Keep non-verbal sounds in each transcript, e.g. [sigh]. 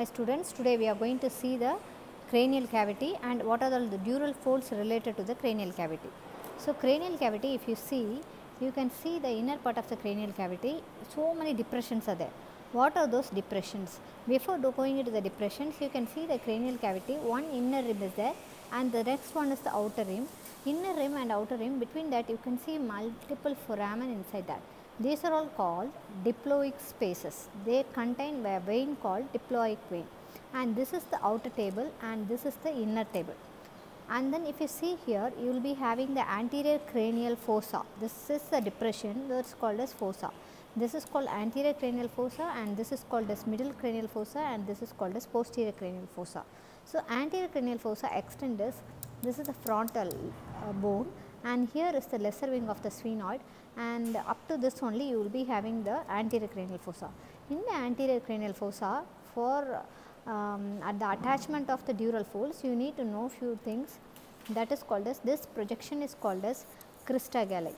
Hi students, today we are going to see the cranial cavity and what are the dural folds related to the cranial cavity. So cranial cavity if you see, you can see the inner part of the cranial cavity, so many depressions are there. What are those depressions? Before going into the depressions, you can see the cranial cavity, one inner rim is there and the next one is the outer rim. Inner rim and outer rim, between that you can see multiple foramen inside that. These are all called diploic spaces. They contain a vein called diploic vein and this is the outer table and this is the inner table. And then if you see here, you will be having the anterior cranial fossa. This is the depression that's called as fossa. This is called anterior cranial fossa and this is called as middle cranial fossa and this is called as posterior cranial fossa. So, anterior cranial fossa extends this is the frontal uh, bone and here is the lesser wing of the sphenoid and up to this only you will be having the anterior cranial fossa. In the anterior cranial fossa for um, at the attachment of the dural folds you need to know few things that is called as this projection is called as crista galli.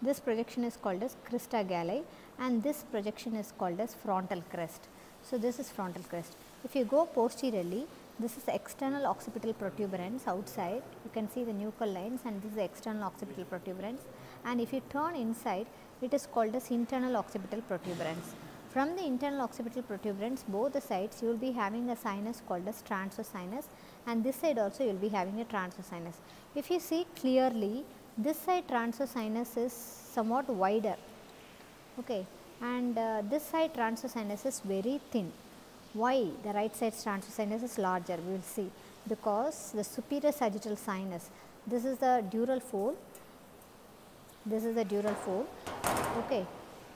This projection is called as crista galli and this projection is called as frontal crest. So, this is frontal crest. If you go posteriorly, this is external occipital protuberance outside, you can see the nuchal lines and this is external occipital protuberance and if you turn inside, it is called as internal occipital protuberance. From the internal occipital protuberance, both the sides you will be having a sinus called as transverse sinus and this side also you will be having a transverse sinus. If you see clearly, this side transverse sinus is somewhat wider okay and uh, this side transverse sinus is very thin why the right side transverse sinus is larger we will see. Because the superior sagittal sinus this is the dural fold. This is the dural fold. Okay.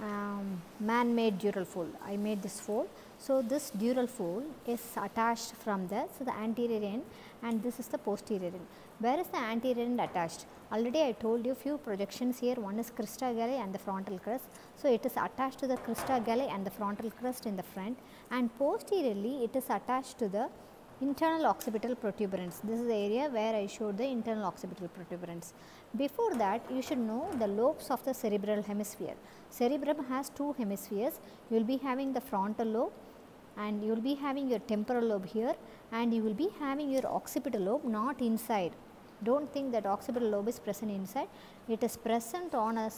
Um, man made dural fold. I made this fold so this dural fold is attached from the so the anterior end and this is the posterior end where is the anterior end attached already I told you few projections here one is crista galli and the frontal crest so it is attached to the crista galli and the frontal crest in the front and posteriorly it is attached to the internal occipital protuberance. This is the area where I showed the internal occipital protuberance. Before that, you should know the lobes of the cerebral hemisphere. Cerebrum has two hemispheres. You will be having the frontal lobe and you will be having your temporal lobe here and you will be having your occipital lobe not inside. Don't think that occipital lobe is present inside. It is present on a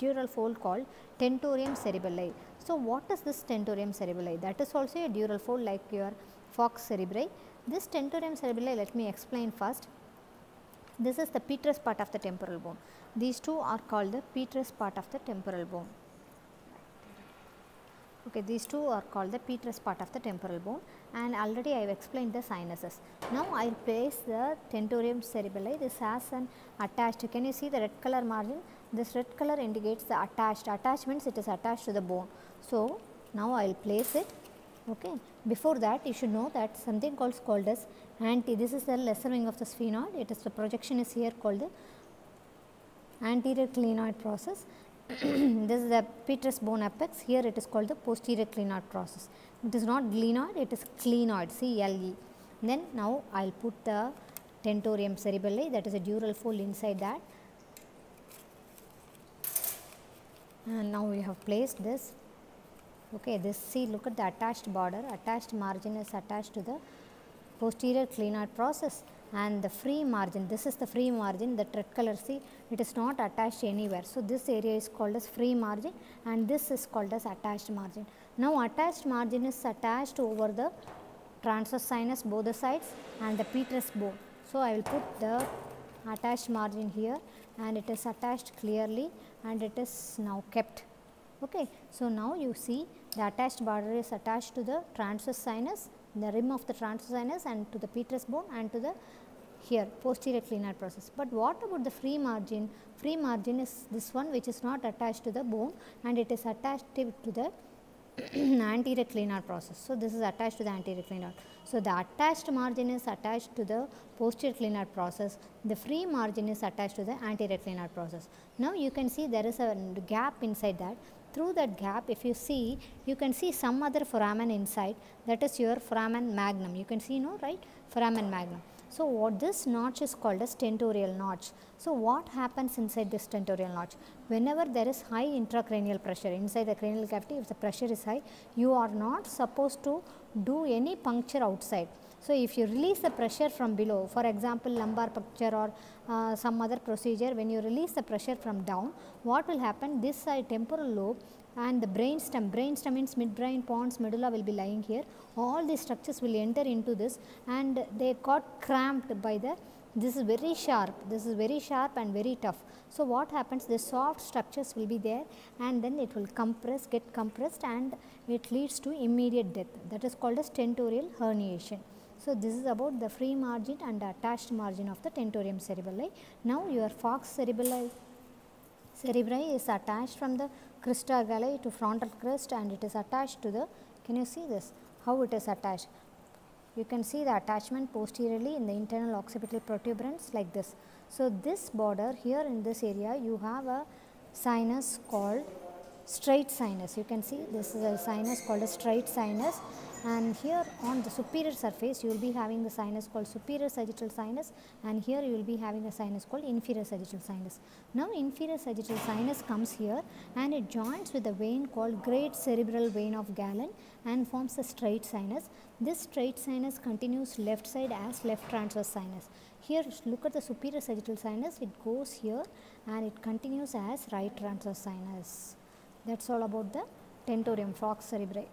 dural fold called tentorium cerebelli. So, what is this tentorium cerebelli? That is also a dural fold like your falx cerebri. This tentorium cerebelli let me explain first. This is the petrous part of the temporal bone. These two are called the petrous part of the temporal bone. Okay, these two are called the petrous part of the temporal bone and already I have explained the sinuses. Now, I will place the tentorium cerebelli. This has an attached, can you see the red color margin? This red color indicates the attached, means it is attached to the bone. So, now I will place it okay. Before that you should know that something called called as anti this is the lesser wing of the sphenoid it is the projection is here called the anterior clinoid process [clears throat] this is the petrous bone apex. Here it is called the posterior clinoid process. It is not glenoid it is clinoid C L E. Then now I will put the tentorium cerebelli that is a dural fold inside that. And now we have placed this. Okay this see look at the attached border. Attached margin is attached to the posterior clinoid process and the free margin this is the free margin that red color see it is not attached anywhere. So this area is called as free margin and this is called as attached margin. Now attached margin is attached over the transverse sinus both the sides and the petrous bone. So i will put the attached margin here and it is attached clearly and it is now kept. Okay. So now you see the attached border is attached to the transverse sinus, the rim of the transverse sinus and to the petrous bone and to the here posterior clinoid process. But what about the free margin? Free margin is this one which is not attached to the bone and it is attached to the [clears throat] anterior clinoid process. So, this is attached to the anterior clinoid. So, the attached margin is attached to the posterior clinoid process, the free margin is attached to the anterior clinoid process. Now, you can see there is a gap inside that through that gap if you see you can see some other foramen inside that is your foramen magnum you can see no right foramen magnum So, what this notch is called as tentorial notch. So, what happens inside this tentorial notch? Whenever there is high intracranial pressure inside the cranial cavity, if the pressure is high, you are not supposed to do any puncture outside. So, if you release the pressure from below, for example, lumbar puncture or uh, some other procedure, when you release the pressure from down, what will happen? This side temporal lobe and the brain stem, brain stem means midbrain, pons, medulla will be lying here. All these structures will enter into this and they got cramped by the, this is very sharp, this is very sharp and very tough. So, what happens, the soft structures will be there and then it will compress, get compressed and it leads to immediate death. That is called as tentorial herniation. So, this is about the free margin and attached margin of the tentorium cerebelli. Now, your falx cerebelli cerebri is attached from the crista galli to frontal crest and it is attached to the, can you see this, how it is attached. You can see the attachment posteriorly in the internal occipital protuberance like this. So, this border here in this area you have a sinus called straight sinus. You can see this is a sinus called a straight sinus and here on the superior surface you will be having the sinus called superior sagittal sinus and here you will be having a sinus called inferior sagittal sinus. Now inferior sagittal sinus comes here and it joins with a vein called great cerebral vein of Galen and forms a straight sinus. This straight sinus continues left side as left transverse sinus. Here look at the superior sagittal sinus it goes here and it continues as right transverse sinus. That is all about the tentorium falx cerebri.